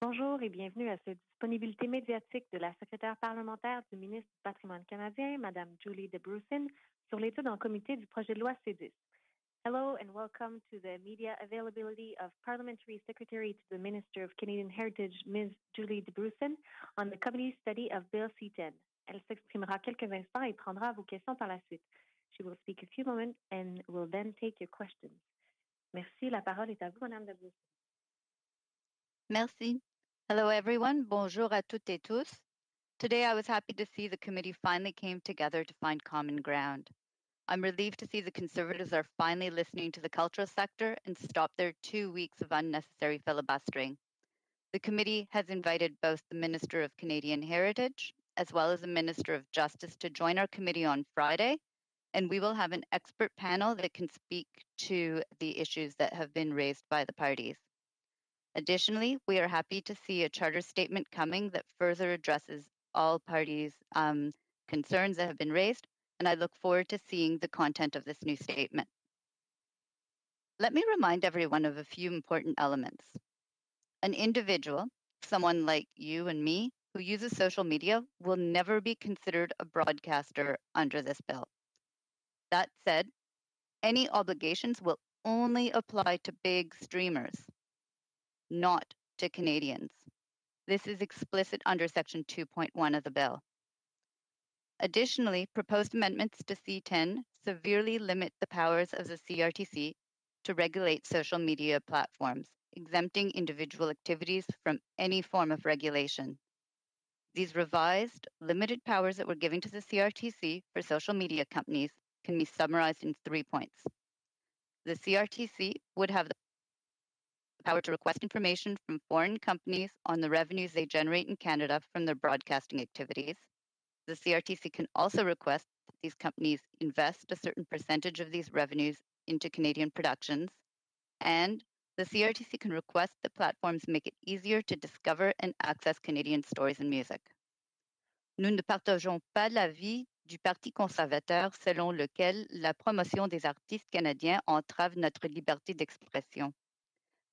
Bonjour et bienvenue à cette disponibilité médiatique de la secrétaire parlementaire du ministre du Patrimoine canadien, Mme Julie DeBrusin, sur l'étude en comité du projet de loi C10. Hello and welcome to the media availability of Parliamentary Secretary to the Minister of Canadian Heritage, Ms. Julie DeBrusin, on the committee study of Bill C-10. Elle s'exprimera quelques instants et prendra vos questions par la suite. She will speak a few moments and will then take your questions. Merci. La parole est à vous, Mme DeBrusin. Merci. Hello, everyone. Bonjour à toutes et tous. Today, I was happy to see the committee finally came together to find common ground. I'm relieved to see the Conservatives are finally listening to the cultural sector and stop their two weeks of unnecessary filibustering. The committee has invited both the Minister of Canadian Heritage as well as the Minister of Justice to join our committee on Friday, and we will have an expert panel that can speak to the issues that have been raised by the parties. Additionally, we are happy to see a charter statement coming that further addresses all parties' um, concerns that have been raised, and I look forward to seeing the content of this new statement. Let me remind everyone of a few important elements. An individual, someone like you and me, who uses social media will never be considered a broadcaster under this bill. That said, any obligations will only apply to big streamers not to Canadians. This is explicit under Section 2.1 of the bill. Additionally, proposed amendments to C10 severely limit the powers of the CRTC to regulate social media platforms, exempting individual activities from any form of regulation. These revised, limited powers that we're giving to the CRTC for social media companies can be summarized in three points. The CRTC would have the power to request information from foreign companies on the revenues they generate in Canada from their broadcasting activities. The CRTC can also request that these companies invest a certain percentage of these revenues into Canadian productions. And the CRTC can request that platforms make it easier to discover and access Canadian stories and music. Nous ne partageons pas l'avis du Parti conservateur selon lequel la promotion des artistes canadiens entrave notre liberté d'expression.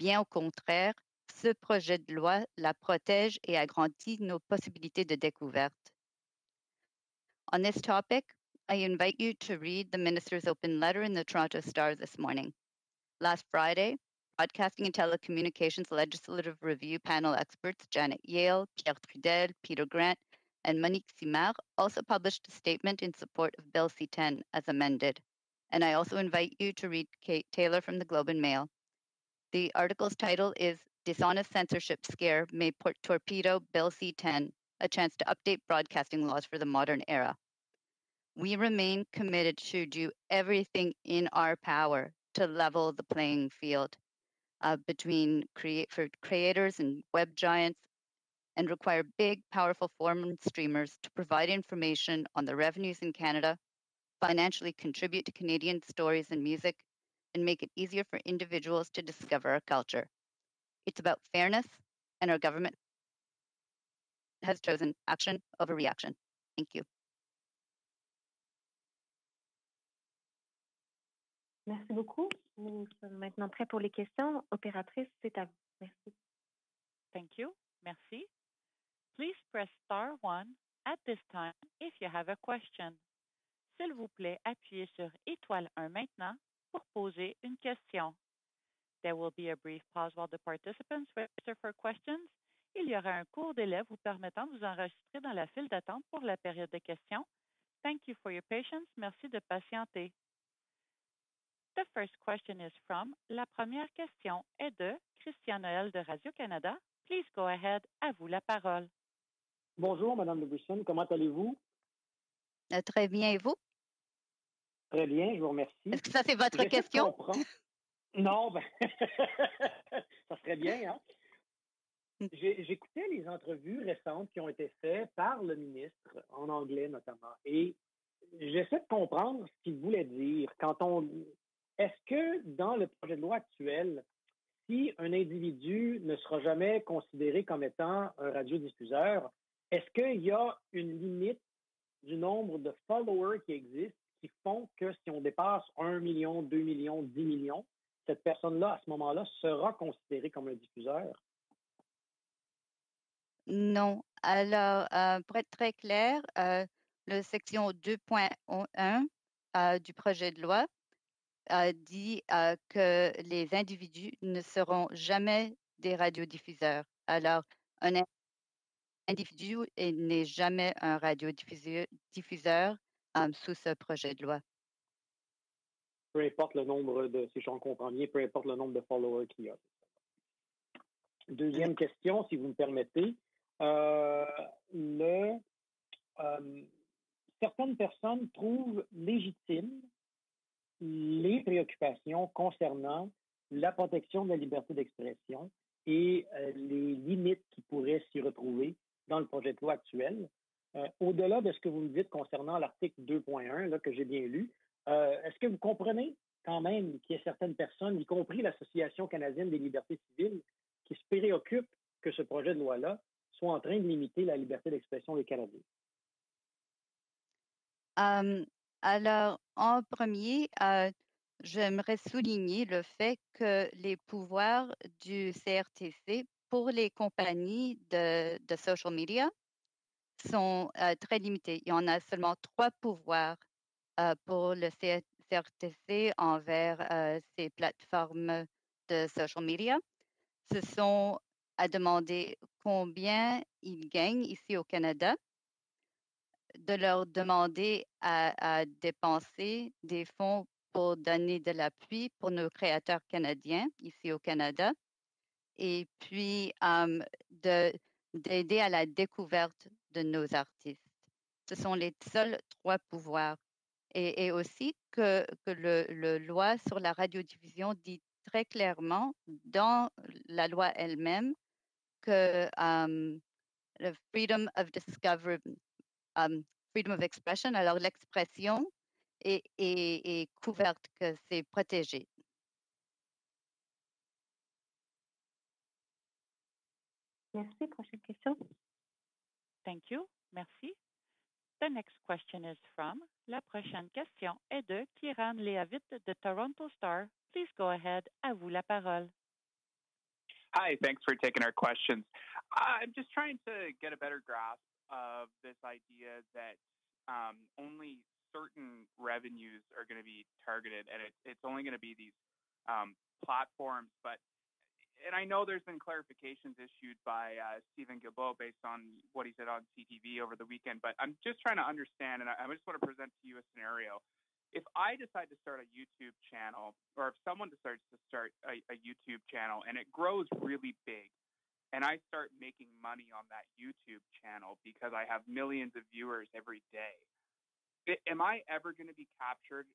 Bien au contraire, ce projet de loi la protège et agrandit nos possibilités de découverte. On this topic, I invite you to read the minister's open letter in the Toronto Star this morning. Last Friday, Broadcasting and Telecommunications Legislative Review panel experts Janet Yale, Pierre Trudel, Peter Grant, and Monique Simard also published a statement in support of Bill C10 as amended. And I also invite you to read Kate Taylor from the Globe and Mail. The article's title is Dishonest Censorship Scare May Torpedo Bill C 10, a chance to update broadcasting laws for the modern era. We remain committed to do everything in our power to level the playing field uh, between create for creators and web giants and require big, powerful foreign streamers to provide information on the revenues in Canada, financially contribute to Canadian stories and music, and make it easier for individuals to discover our culture. It's about fairness, and our government has chosen action over reaction. Thank you. Merci beaucoup. Nous sommes maintenant prêts pour les questions. Opératrice, c'est à vous. Merci. Thank you. Merci. Please press star one at this time if you have a question. S'il vous plaît, appuyez sur étoile 1 maintenant pour poser une question. There will be a brief pause while the participants register for questions. Il y aura un court délai vous permettant de vous enregistrer dans la file d'attente pour la période de questions. Thank you for your patience. Merci de patienter. The first question is from La première question est de Christian Noël de Radio-Canada. Please go ahead. À vous la parole. Bonjour, Madame de Comment allez-vous? Euh, très bien. Et vous? Très bien, je vous remercie. Est-ce que ça, c'est votre question? Non, ben, ça serait bien, hein? J'écoutais les entrevues récentes qui ont été faites par le ministre, en anglais notamment, et j'essaie de comprendre ce qu'il voulait dire. Quand on, est-ce que dans le projet de loi actuel, si un individu ne sera jamais considéré comme étant un radiodiffuseur, est-ce qu'il y a une limite du nombre de followers qui existent qui font que si on dépasse 1 million, 2 millions, 10 millions, cette personne-là, à ce moment-là, sera considérée comme un diffuseur? Non. Alors, euh, pour être très clair, euh, le section 2.1 euh, du projet de loi euh, dit euh, que les individus ne seront jamais des radiodiffuseurs. Alors, un in- individu est- n'est jamais un radiodiffuseur diffuseur, sous ce projet de loi. Peu importe le nombre de, si j'en comprends bien, peu importe le nombre de followers qu'il y a. Deuxième question, si vous me permettez. Euh, le, euh, certaines personnes trouvent légitime les préoccupations concernant la protection de la liberté d'expression et euh, les limites qui pourraient s'y retrouver dans le projet de loi actuel. Euh, Au-delà de ce que vous me dites concernant l'article 2.1, là, que j'ai bien lu, euh, est-ce que vous comprenez quand même qu'il y a certaines personnes, y compris l'Association canadienne des libertés civiles, qui se préoccupent que ce projet de loi-là soit en train de limiter la liberté d'expression des Canadiens? Euh, alors, en premier, j'aimerais souligner le fait que les pouvoirs du CRTC pour les compagnies de social media sont très limités. Il y en a seulement trois pouvoirs pour le CRTC envers ces plateformes de social media. Ce sont à demander combien ils gagnent ici au Canada, de leur demander à, à dépenser des fonds pour donner de l'appui pour nos créateurs canadiens ici au Canada, et puis de d'aider à la découverte de nos artistes. Ce sont les seuls trois pouvoirs. Et, aussi que, que le, loi sur la radiodiffusion dit très clairement dans la loi elle-même que euh, le freedom of discovery, um, freedom of expression, alors l'expression est couverte, que c'est protégé. Merci. Prochaine question. Thank you. Merci. The next question is from. La prochaine question est de Kieran Leavitt de Toronto Star. Please go ahead. À vous la parole. Hi, thanks for taking our questions. I'm just trying to get a better grasp of this idea that um, only certain revenues are going to be targeted, and it, it's only going to be these um, platforms. But and I know there's been clarifications issued by uh, Steven Guilbeault based on what he said on CTV over the weekend. But I'm just trying to understand, and I, I just want to present to you a scenario if I decide to start a YouTube channel, or if someone decides to start a, a, YouTube channel and it grows really big, and I start making money on that YouTube channel because I have millions of viewers every day, it, am I ever going to be captured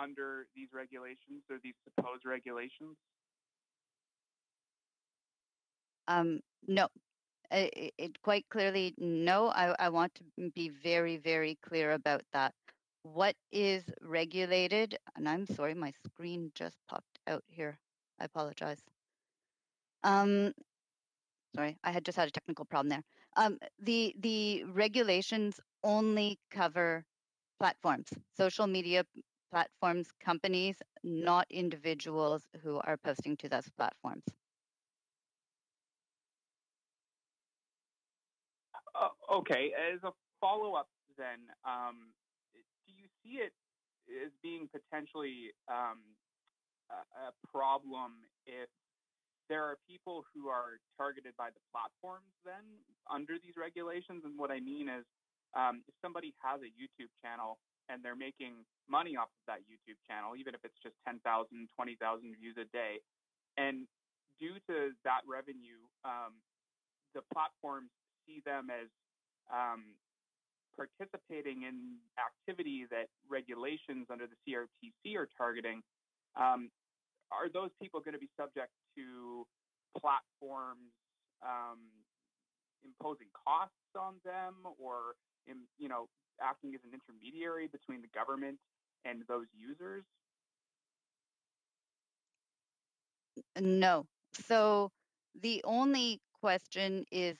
under these regulations or these supposed regulations? Um, no, it, it quite clearly no. I, I want to be very, very clear about that what is regulated, and I'm sorry, my screen just popped out here. I apologize. Um, sorry, I had just had a technical problem there. Um, the the regulations only cover platforms, social media platforms, companies, not individuals who are posting to those platforms. Okay, as a follow up, then, um, do you see it as being potentially um, a, a problem if there are people who are targeted by the platforms then under these regulations? And what I mean is, um, if somebody has a YouTube channel and they're making money off of that YouTube channel, even if it's just 10,000, 20,000 views a day, and due to that revenue, um, the platforms see them as um, participating in activity that regulations under the CRTC are targeting, um, are those people going to be subject to platforms um, imposing costs on them, or in, you know, acting as an intermediary between the government and those users? No. So the only question is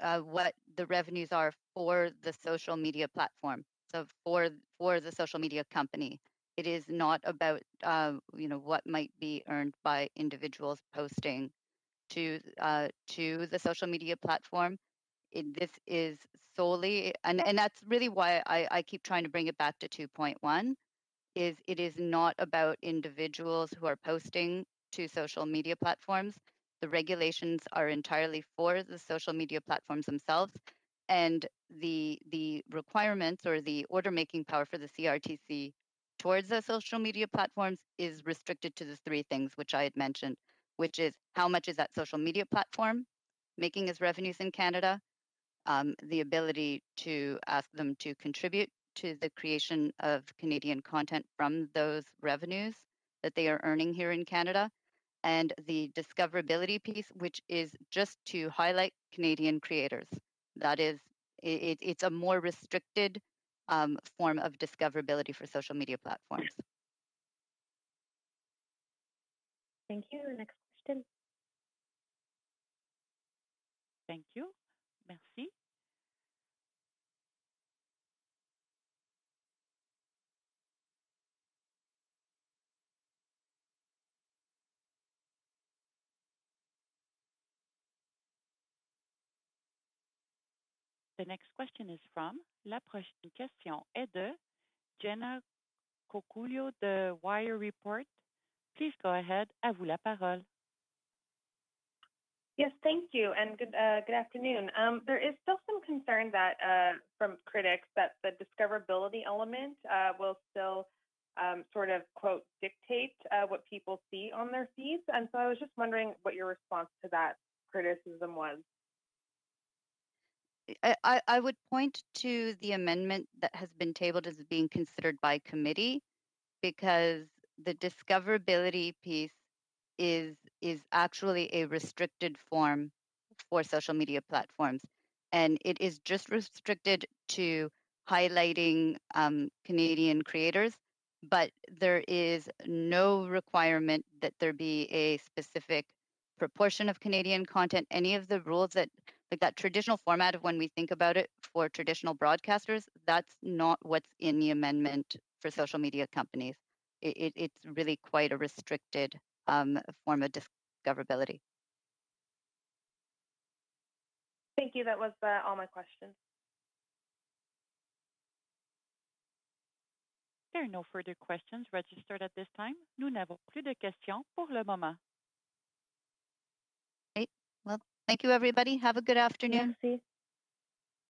uh, what the revenues are for the social media platform. So for for the social media company, it is not about uh, you know what might be earned by individuals posting to uh, to the social media platform. it, this is solely, and, and that's really why I, I keep trying to bring it back to 2.1, is it is not about individuals who are posting to social media platforms. The regulations are entirely for the social media platforms themselves, and the the requirements or the order making power for the CRTC towards the social media platforms is restricted to the three things which I had mentioned, which is how much is that social media platform making its revenues in Canada, um, the ability to ask them to contribute to the creation of Canadian content from those revenues that they are earning here in Canada, and the discoverability piece, which is just to highlight Canadian creators. That is, it, it's a more restricted um, form of discoverability for social media platforms. Thank you. Next question. Thank you. Merci. The next question is from, la prochaine question est de Jenna Coculio de Wire Report. Please go ahead. À vous la parole. Yes, thank you, and good uh, good afternoon. Um, there is still some concern that uh, from critics that the discoverability element uh, will still um, sort of quote dictate what people see on their feeds, and so I was just wondering what your response to that criticism was. I, I would point to the amendment that has been tabled as being considered by committee because the discoverability piece is is actually a restricted form for social media platforms. And it is just restricted to highlighting um, canadian creators but there is no requirement that there be a specific proportion of canadian content. Any of the rules that like that traditional format of when we think about it for traditional broadcasters, that's not what's in the amendment for social media companies. It, it, it's really quite a restricted um, form of discoverability. Thank you. That was uh, all my questions. There are no further questions registered at this time. Nous n'avons plus de questions pour le moment. Well, thank you, everybody. Have a good afternoon. Merci.